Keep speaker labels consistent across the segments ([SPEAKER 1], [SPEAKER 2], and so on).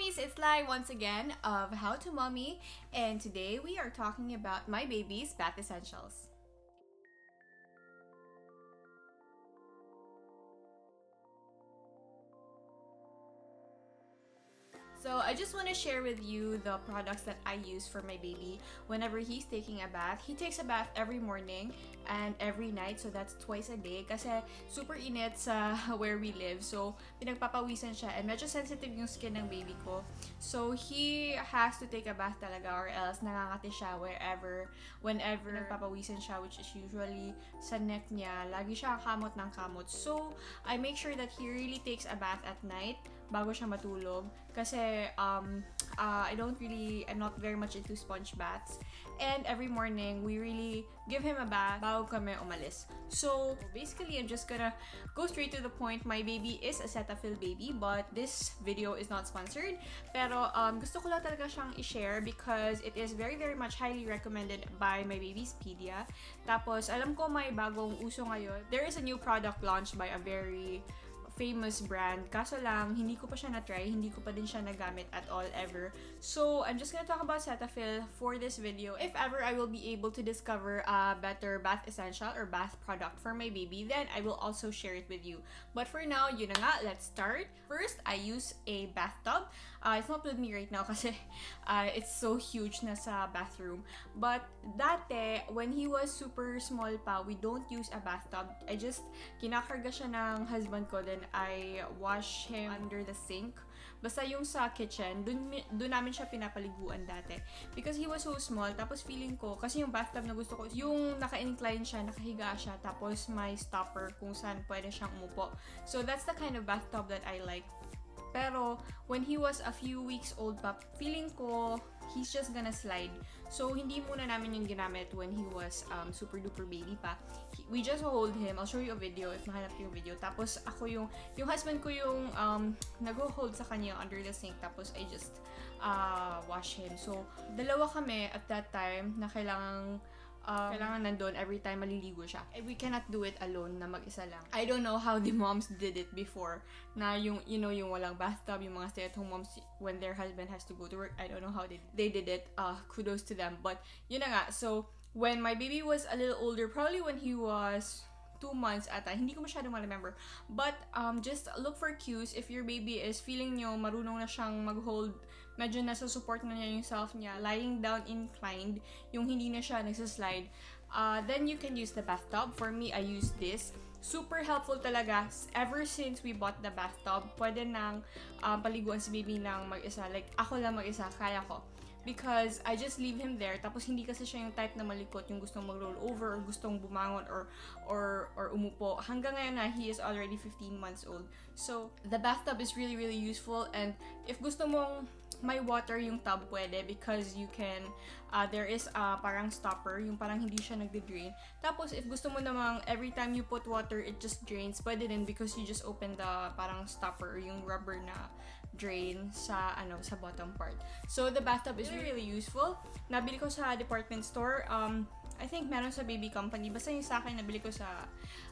[SPEAKER 1] mommies, it's Lai once again of How to Mommy, and today we are talking about my baby's bath essentials. So I just want to share with you the products that I use for my baby whenever he's taking a bath. He takes a bath every morning and every night, so that's twice a day kasi super init sa where we live. So pinagpapawisan siya and medyo sensitive yung skin ng baby ko. So he has to take a bath talaga or else nangangati siya wherever, whenever nagpapawisan siya which is usually sa neck niya. Lagi siya kamot ng kamot. So I make sure that he really takes a bath at night bago siya matulog. Kasi, um, uh, I don't really, I'm not very much into sponge baths. And every morning, we really give him a bath bago kami umalis. So, basically, I'm just gonna go straight to the point. My baby is a Cetaphil baby, but this video is not sponsored. Pero, um, gusto ko lang talaga siyang i-share because it is very, very much highly recommended by my baby's pedia. Tapos, alam ko may bagong uso ngayon. There is a new product launched by a very famous brand. Kaso lang, hindi ko pa siya na-try. Hindi ko pa din siya nagamit at all ever. So, I'm just gonna talk about Cetaphil for this video. If ever I will be able to discover a better bath essential or bath product for my baby, then I will also share it with you. But for now, yun na nga, let's start. First, I use a bathtub. Uh, it's not with me right now kasi uh, it's so huge na sa bathroom. But dati, when he was super small pa, we don't use a bathtub. I just kinakarga siya ng husband ko, then I wash him under the sink. Basta yung sa kitchen, dun, dun namin siya pinapaliguan dati. Because he was so small, tapos feeling ko, kasi yung bathtub na gusto ko, yung naka-incline siya, nakahiga siya, tapos may stopper kung saan pwede siyang umupo. So that's the kind of bathtub that I like. Pero, when he was a few weeks old pa, feeling ko, he's just gonna slide. So, hindi muna namin yung ginamit when he was um, super duper baby pa. He, we just hold him. I'll show you a video if mahanap yung video. Tapos, ako yung, yung husband ko yung um, nag-hold sa kanya under the sink. Tapos, I just uh, wash him. So, dalawa kami at that time na kailangang um, kailangan nandun every time maliligo siya. Eh, we cannot do it alone na mag-isa lang. I don't know how the moms did it before. Na yung, you know, yung walang bathtub, yung mga stay-at-home moms when their husband has to go to work. I don't know how they, they did it. Uh, kudos to them. But, yun na nga. So, when my baby was a little older, probably when he was two months ata. Hindi ko masyadong ma-remember. But, um, just look for cues if your baby is feeling nyo marunong na siyang mag-hold, medyo nasa support na niya yung self niya, lying down inclined, yung hindi na siya nagsaslide, uh, then you can use the bathtub. For me, I use this. Super helpful talaga. Ever since we bought the bathtub, pwede nang um, paliguan si baby ng mag-isa. Like, ako lang mag-isa, kaya ko because I just leave him there tapos hindi kasi siya yung type na malikot yung gustong mag-roll over or gustong bumangon or or or umupo hanggang ngayon na he is already 15 months old so the bathtub is really really useful and if gusto mong may water yung tub pwede because you can uh, there is a parang stopper yung parang hindi siya nagde-drain tapos if gusto mo namang every time you put water it just drains pwede din because you just open the parang stopper yung rubber na drain sa ano sa bottom part. So the bathtub is really really useful. Nabili ko sa department store. Um I think meron sa baby company. Basta yung sa akin, nabili ko sa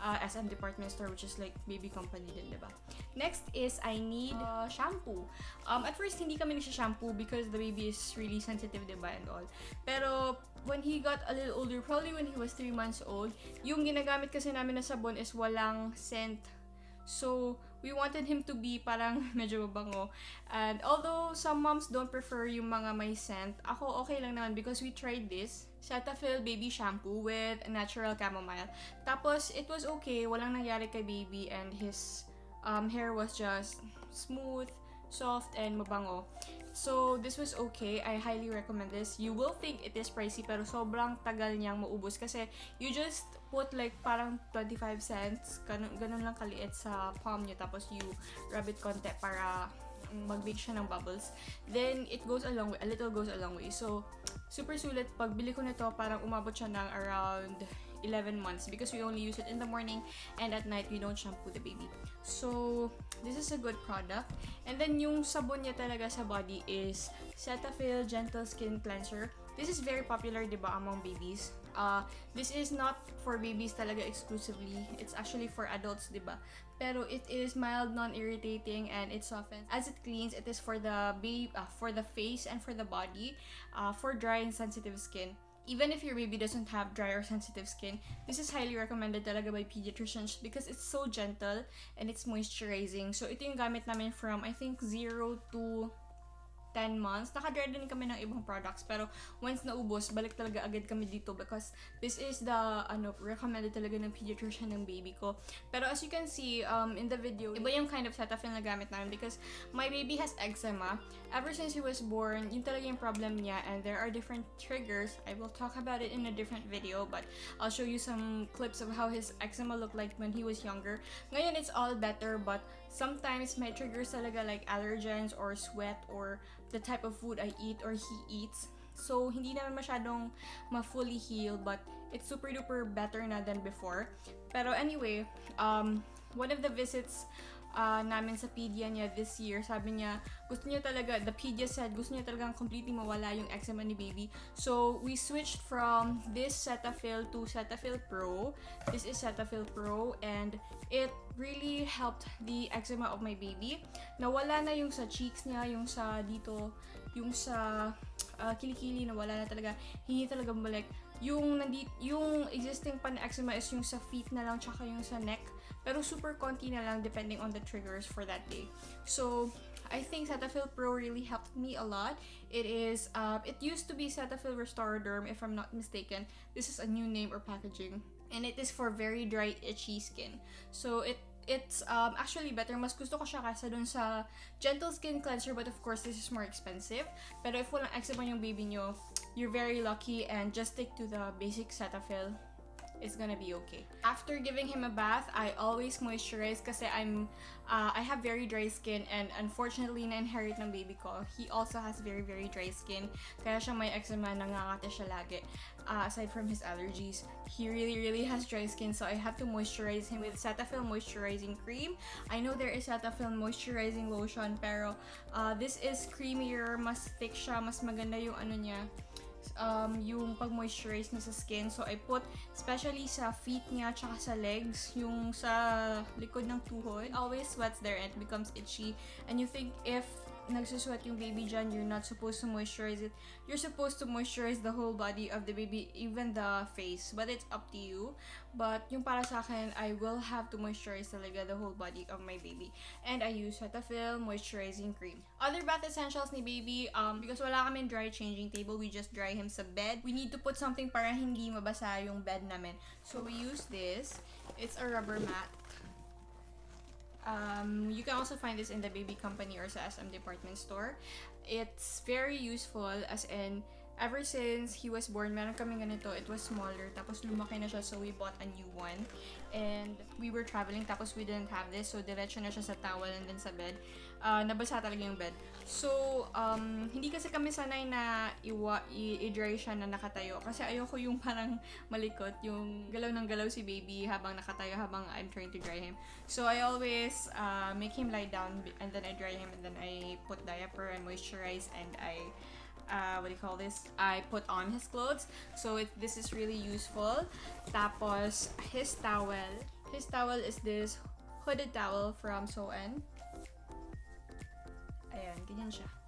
[SPEAKER 1] uh, SM department store, which is like baby company din, diba? Next is, I need uh, shampoo. Um, at first, hindi kami nagsha-shampoo because the baby is really sensitive, diba, and all. Pero, when he got a little older, probably when he was 3 months old, yung ginagamit kasi namin na sabon is walang scent So, we wanted him to be parang medyo mabango. And although some moms don't prefer yung mga may scent, ako okay lang naman because we tried this. Cetaphil baby shampoo with natural chamomile. Tapos, it was okay. Walang nangyari kay baby and his um, hair was just smooth, soft, and mabango. So, this was okay. I highly recommend this. You will think it is pricey pero sobrang tagal niyang maubos kasi you just put like parang 25 cents, ganun, ganun lang kaliit sa palm niyo tapos you rub it konti para mag-make siya ng bubbles. Then, it goes a long way. A little goes a long way. So, super sulit. Pag bili ko nito, parang umabot siya ng around 11 months because we only use it in the morning and at night we don't shampoo the baby. So, this is a good product. And then, yung sabon niya talaga sa body is Cetaphil Gentle Skin Cleanser. This is very popular, di ba, among babies. Uh, this is not for babies talaga exclusively. It's actually for adults, di ba? Pero it is mild, non-irritating, and it softens. As it cleans, it is for the baby, uh, for the face and for the body, uh, for dry and sensitive skin. Even if your baby doesn't have dry or sensitive skin, this is highly recommended talaga by pediatricians because it's so gentle and it's moisturizing. So ito yung gamit namin from I think 0 to 10 months. Naka-dry din kami ng ibang products. Pero once naubos, balik talaga agad kami dito because this is the ano recommended talaga ng pediatrician ng baby ko. Pero as you can see um, in the video, iba yung kind of Cetaphil na gamit namin because my baby has eczema. Ever since he was born, yun talaga yung problem niya and there are different triggers. I will talk about it in a different video but I'll show you some clips of how his eczema looked like when he was younger. Ngayon, it's all better but sometimes may triggers talaga like allergens or sweat or the type of food I eat or he eats. So, hindi naman masyadong ma-fully heal but it's super duper better na than before. Pero anyway, um, one of the visits uh, namin sa pedia niya this year, sabi niya, gusto niya talaga, the pedia said, gusto niya talagang completely mawala yung eczema ni baby. So, we switched from this Cetaphil to Cetaphil Pro. This is Cetaphil Pro and it really helped the eczema of my baby. Nawala na yung sa cheeks niya, yung sa dito, yung sa uh, kilikili, nawala na talaga. Hindi talaga bumalik. Yung, nandit, yung existing pan eczema is yung sa feet na lang, tsaka yung sa neck. Pero super konti na lang depending on the triggers for that day. So, I think Cetaphil Pro really helped me a lot. It is, uh, it used to be Cetaphil Restoraderm if I'm not mistaken. This is a new name or packaging. And it is for very dry, itchy skin. So, it it's um, actually better. Mas gusto ko siya kaysa dun sa Gentle Skin Cleanser but of course this is more expensive. Pero if walang eczema yung baby nyo, you're very lucky and just stick to the basic Cetaphil it's gonna be okay. After giving him a bath, I always moisturize kasi I'm, uh, I have very dry skin and unfortunately na-inherit ng baby ko. He also has very very dry skin. Kaya siya may eczema, nangangate siya lagi. Uh, aside from his allergies, he really really has dry skin so I have to moisturize him with Cetaphil moisturizing cream. I know there is Cetaphil moisturizing lotion pero uh, this is creamier, mas thick siya, mas maganda yung ano niya um, yung pag-moisturize niya sa skin. So, I put, especially sa feet niya, tsaka sa legs, yung sa likod ng tuhod, always sweats there and becomes itchy. And you think if nagsusweat yung baby dyan, you're not supposed to moisturize it. You're supposed to moisturize the whole body of the baby, even the face. But it's up to you. But yung para sa akin, I will have to moisturize talaga the whole body of my baby. And I use Cetaphil Moisturizing Cream. Other bath essentials ni baby, um, because wala kami dry changing table, we just dry him sa bed. We need to put something para hindi mabasa yung bed namin. So we use this. It's a rubber mat. Um, you can also find this in the baby company or sa SM department store. It's very useful as in ever since he was born, meron kami ganito. It was smaller. Tapos lumaki na siya so we bought a new one. And we were traveling tapos we didn't have this. So diretso na siya sa towel and then sa bed. Uh, nabasa talaga yung bed. So, um, hindi kasi kami sanay na iwa, i-dry siya na nakatayo. Kasi ayoko yung parang malikot, yung galaw ng galaw si baby habang nakatayo, habang I'm trying to dry him. So, I always uh, make him lie down and then I dry him and then I put diaper and moisturize and I uh, what do you call this? I put on his clothes. So it, this is really useful. Tapos, his towel. His towel is this hooded towel from Soen. Ayan, ganyan siya.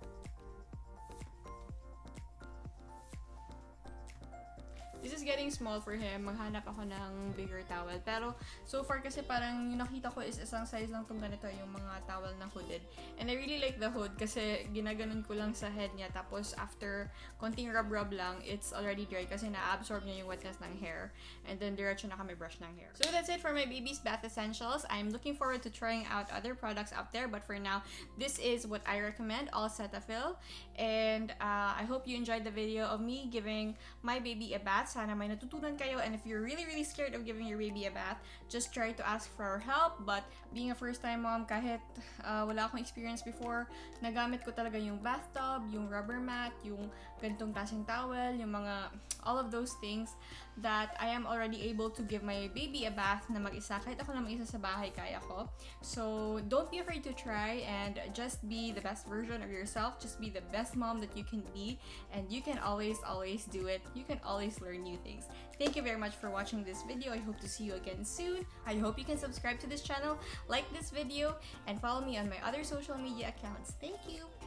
[SPEAKER 1] Is getting small for him. Maghanap ako ng bigger towel. Pero, so far kasi parang yung nakita ko is isang size lang tong ganito, yung mga towel na hooded. And I really like the hood kasi ginaganon ko lang sa head niya. Tapos, after konting rub-rub lang, it's already dry kasi na-absorb niya yung wetness ng hair. And then, diretso na kami brush ng hair. So, that's it for my baby's bath essentials. I'm looking forward to trying out other products out there. But for now, this is what I recommend, all Cetaphil. And uh, I hope you enjoyed the video of me giving my baby a bath. Sana may natutunan kayo. And if you're really, really scared of giving your baby a bath, just try to ask for help. But being a first-time mom, kahit uh, wala akong experience before, nagamit ko talaga yung bathtub, yung rubber mat, yung ganitong klaseng towel, yung mga, all of those things that I am already able to give my baby a bath na mag-isa. Kahit ako na mag-isa sa bahay, kaya ko. So, don't be afraid to try and just be the best version of yourself. Just be the best mom that you can be. And you can always, always do it. You can always learn learn new things. Thank you very much for watching this video. I hope to see you again soon. I hope you can subscribe to this channel, like this video, and follow me on my other social media accounts. Thank you!